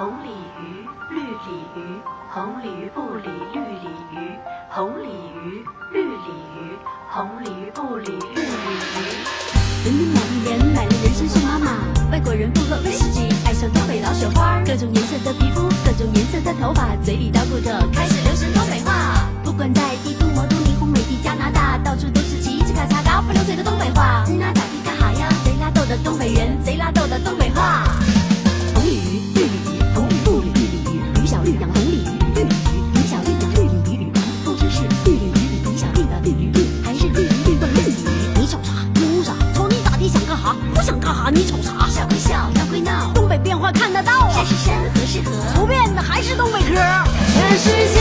红鲤鱼，绿鲤鱼，红鲤鱼不理绿鲤鱼，红鲤鱼，绿鲤鱼，红鲤鱼不理绿鲤鱼。人民买一年买了人参送妈妈，外国人不喝威士忌，爱上东北老雪花，各种颜色的皮肤，各种颜色的头发，嘴里叨咕着开始笑，闹归闹，东北变化看得到啊。山是山，河是河，不变的还是东北嗑。全世界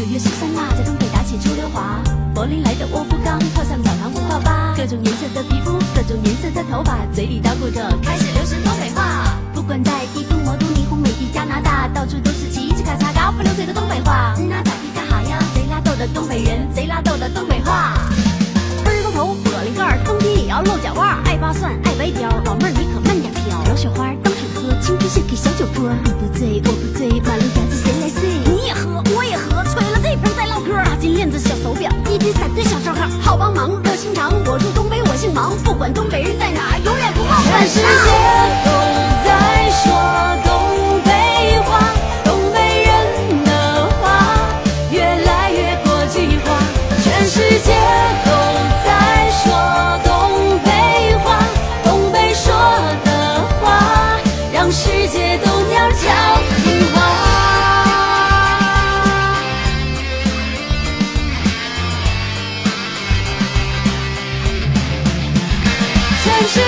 纽约苏珊娜在东北打起出溜滑，柏林来的沃夫冈跳上澡堂舞画吧，各种颜色的皮肤，各种颜色的头发，嘴里叨咕着开始流行东北话。不管在帝都、魔都、霓虹、美帝、加拿大，到处都是叽叽咔嚓嘎不溜嘴的东北话。那咋地干哈呀？贼拉逗的东北人，贼拉逗的东北话。根儿高头，玻璃盖儿，蹬地也要露脚腕，爱扒蒜，爱白条，老妹儿你可慢点飘。老雪花当水喝，青春献给小酒窝。你不醉，我不醉，马路世界都在说东北话东北人的话越来越国际化全世界都在说东北话东北说的话让世界都娘家听话全世